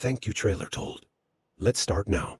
Thank you, Trailer Told. Let's start now.